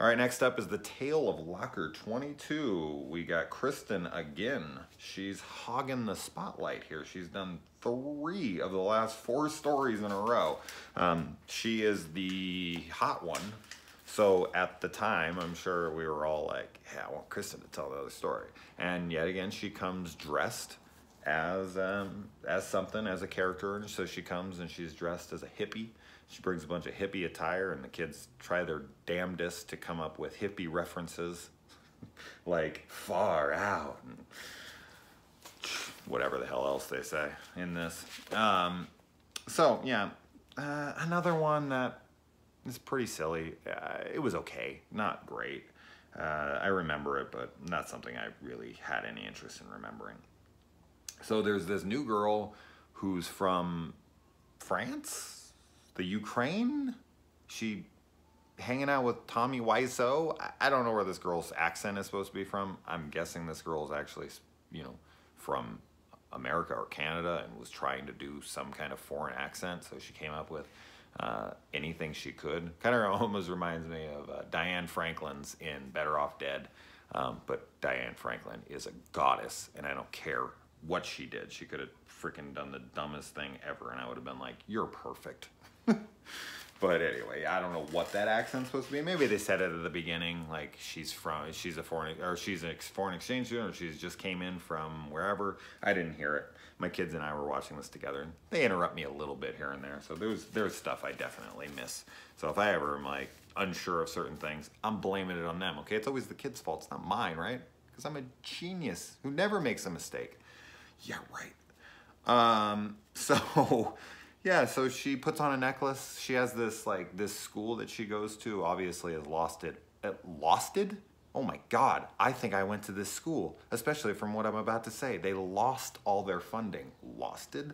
All right, next up is the Tale of Locker 22. We got Kristen again. She's hogging the spotlight here. She's done three of the last four stories in a row. Um, she is the hot one. So at the time, I'm sure we were all like, yeah, I want Kristen to tell the other story. And yet again, she comes dressed as um, as something, as a character. And so she comes and she's dressed as a hippie. She brings a bunch of hippie attire, and the kids try their damnedest to come up with hippie references, like far out, and whatever the hell else they say in this. Um, so yeah, uh, another one that is pretty silly. Uh, it was okay, not great. Uh, I remember it, but not something I really had any interest in remembering. So there's this new girl who's from France, the Ukraine. She hanging out with Tommy Wiseau. I- don't know where this girl's accent is supposed to be from. I'm guessing this girl is actually, you know, from America or Canada and was trying to do some kind of foreign accent. So she came up with uh, anything she could. Kind of almost reminds me of uh, Diane Franklin's in Better Off Dead. Um, but Diane Franklin is a goddess, and I don't care what she did. She could have freaking done the dumbest thing ever, and I would have been like, "You're perfect." but anyway, I don't know what that accent's supposed to be. Maybe they said it at the beginning, like she's from, she's a foreign, or she's a foreign exchange student, or she's just came in from wherever. I didn't hear it. My kids and I were watching this together, and they interrupt me a little bit here and there. So there's there's stuff I definitely miss. So if I ever am like unsure of certain things, I'm blaming it on them. Okay, it's always the kid's fault. It's not mine, right? Because I'm a genius who never makes a mistake. Yeah, right. Um, so yeah, so she puts on a necklace. She has this like this school that she goes to. Obviously, has lost it. Uh, lost it? Oh my God! I think I went to this school, especially from what I'm about to say. They lost all their funding. Lost it?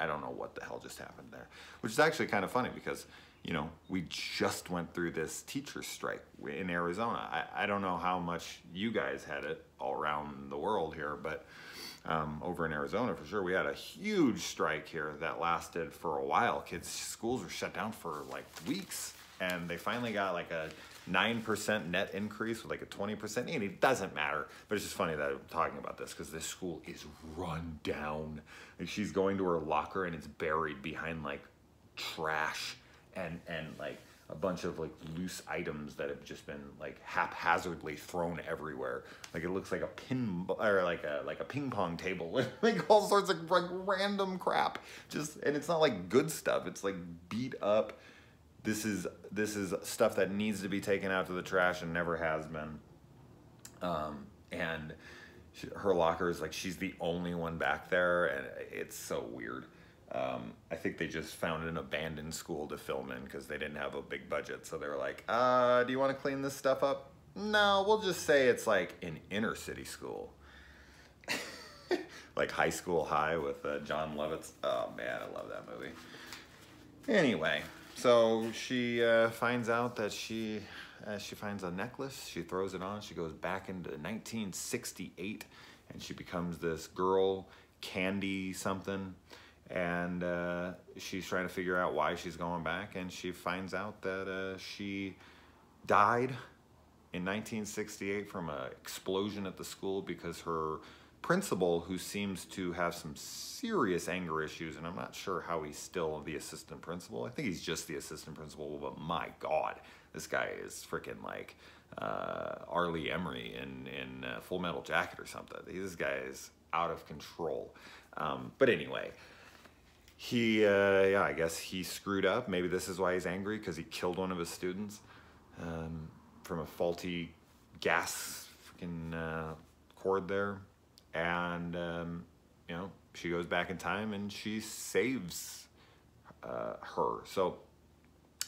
I don't know what the hell just happened there. Which is actually kind of funny because you know we just went through this teacher strike in Arizona. I, I don't know how much you guys had it all around the world here, but um, over in Arizona for sure. We had a huge strike here that lasted for a while. Kids' schools were shut down for like weeks, and they finally got like a 9% net increase with like a 20%. And it doesn't matter, but it's just funny that I'm talking about this because this school is run down. Like she's going to her locker and it's buried behind like trash and, and like a bunch of like loose items that have just been like haphazardly thrown everywhere. Like it looks like a pin or like a like a ping pong table with like all sorts of like random crap. Just and it's not like good stuff. It's like beat up. This is this is stuff that needs to be taken out to the trash and never has been. Um, and she, her locker is like she's the only one back there, and it's so weird. Um, I think they just found an abandoned school to film in because they didn't have a big budget. So they were like, uh, do you want to clean this stuff up? No, we'll just say it's like an inner city school. like High School High with uh, Jon Lovitz. Oh man, I love that movie. Anyway, so she uh, finds out that she uh, she finds a necklace. She throws it on. She goes back into 1968, and she becomes this girl, Candy something and uh, she's trying to figure out why she's going back and she finds out that uh, she died in 1968 from an explosion at the school because her principal who seems to have some serious anger issues and i'm not sure how he's still the assistant principal i think he's just the assistant principal but my god this guy is freaking like uh, R. Lee Ermey in, in uh, Full Metal Jacket or something. This guy is out of control. Um, but anyway, he, uh, yeah, I guess he screwed up. Maybe this is why he's angry because he killed one of his students um, from a faulty gas freaking uh, cord there. And, um, you know, she goes back in time and she saves uh, her. So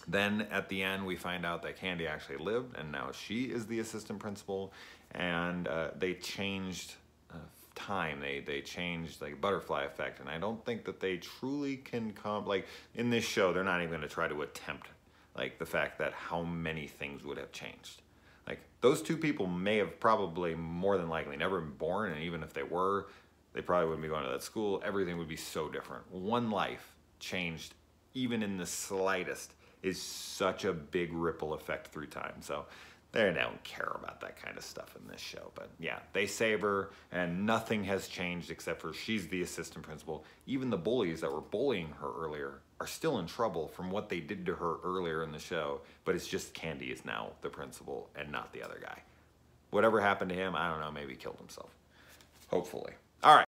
then at the end, we find out that Candy actually lived and now she is the assistant principal. And uh, they changed time they they changed like butterfly effect and i don't think that they truly can come like in this show they're not even going to try to attempt like the fact that how many things would have changed like those two people may have probably more than likely never been born and even if they were they probably wouldn't be going to that school everything would be so different one life changed even in the slightest is such a big ripple effect through time so they don't care about that kind of stuff in this show. But yeah, they save her, and nothing has changed except for she's the assistant principal. Even the bullies that were bullying her earlier are still in trouble from what they did to her earlier in the show. But it's just Candy is now the principal and not the other guy. Whatever happened to him, I don't know, maybe killed himself. Hopefully. All right.